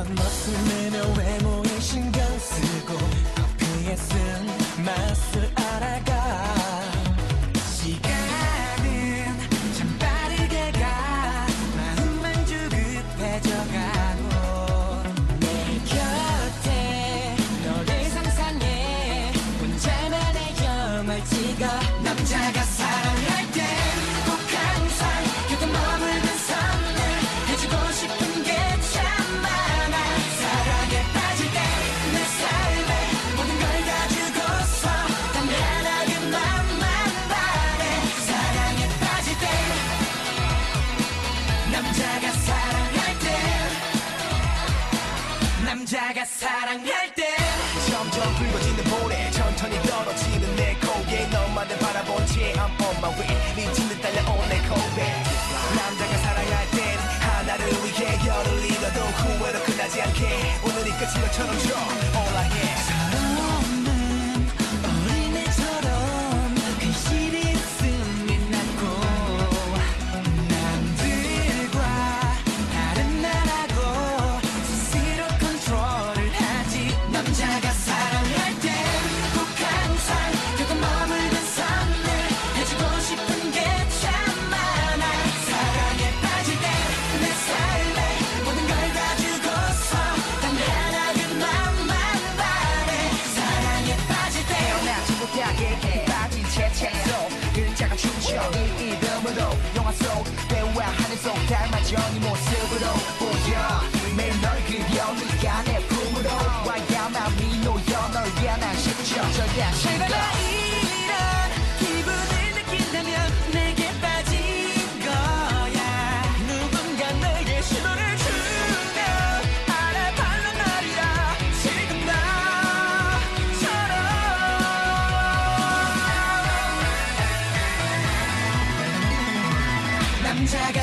듯한 멋을 내며 외모에 신경 쓰고 내가 사랑할 때. 점점 붉어지는 모래 천천히 떨어지는 내 고개. 너만을 바라본 채 I'm on my way. 네 짓는 달려온 내 고백 남자가 사랑할 땐 하나를 위해 열을 잃어도 후회로 끝나지 않게. 오늘이 끝인 것처럼 줘 이 이름으로 영화 속 배우와 하늘 속 닮아져 네 모습으로 남자가